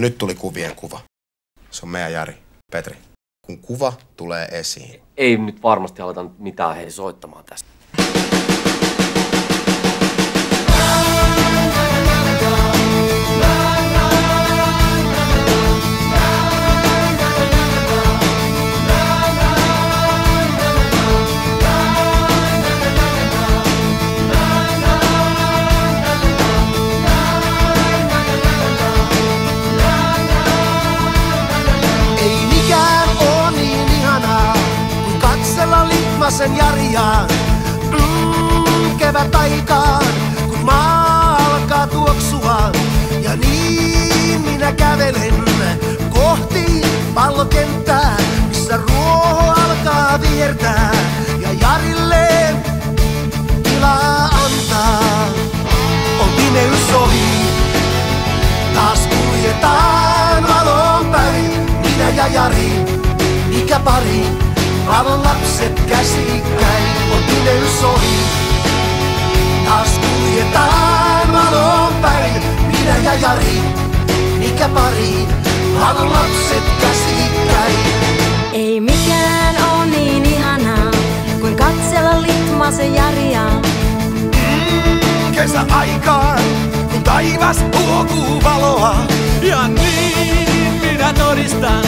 Ja nyt tuli kuvien kuva. Se on meidän Jari, Petri. Kun kuva tulee esiin. Ei nyt varmasti aleta mitään hei soittamaan tästä. Kevät aikaan, kun maa alkaa tuoksua. Ja niin minä kävelen kohti pallokenttää, missä ruoho alkaa viertää. Ja Jarille tilaa antaa, on pimeys ohi. Taas kuljetaan valon päin, minä ja Jari, mikä pari. Valon lapset käsikkäin, on pimeys ohi. Jari, mikä pari. Valon lapset käsikkäin. Ei mikään oo niin ihanaa, kuin katsella Litmasen Jaria. Kesäaikaan, kun taivas huokuu valoa. Ja niin minä todistan,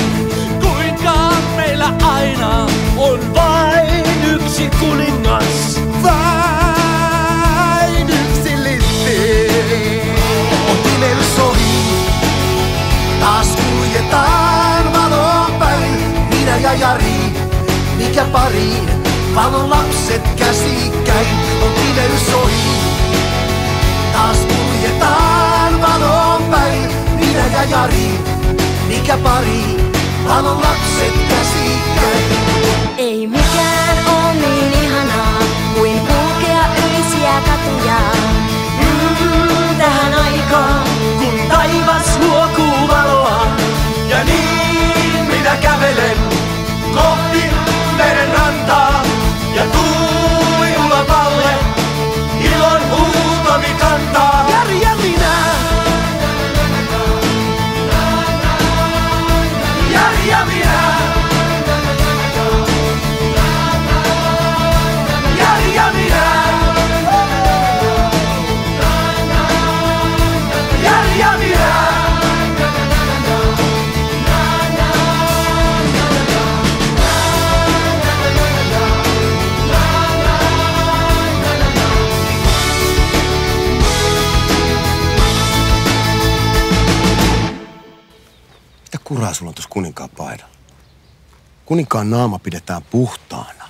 mikä pari. Valon lapset käsikkäin. On pimeys ohi. Taas kuljetaan valon päin. Minä ja Jari, mikä pari. Valon lapset Jari ja Kuraa sulla on tuossa kuninkaan paidalla? Kuninkaan naama pidetään puhtaana.